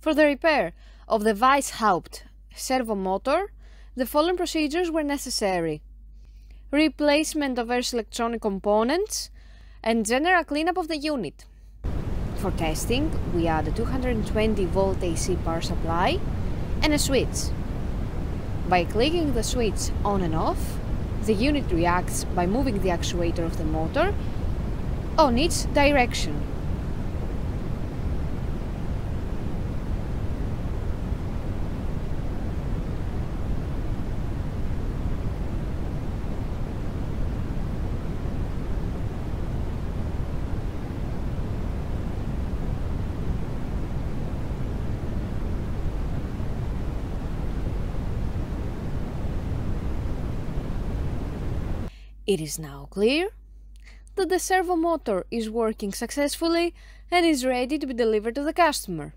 For the repair of the Weishaupt servo motor, the following procedures were necessary. Replacement of various electronic components and general cleanup of the unit. For testing, we add a 220 volt AC power supply and a switch. By clicking the switch on and off, the unit reacts by moving the actuator of the motor on its direction. It is now clear that the servo motor is working successfully and is ready to be delivered to the customer.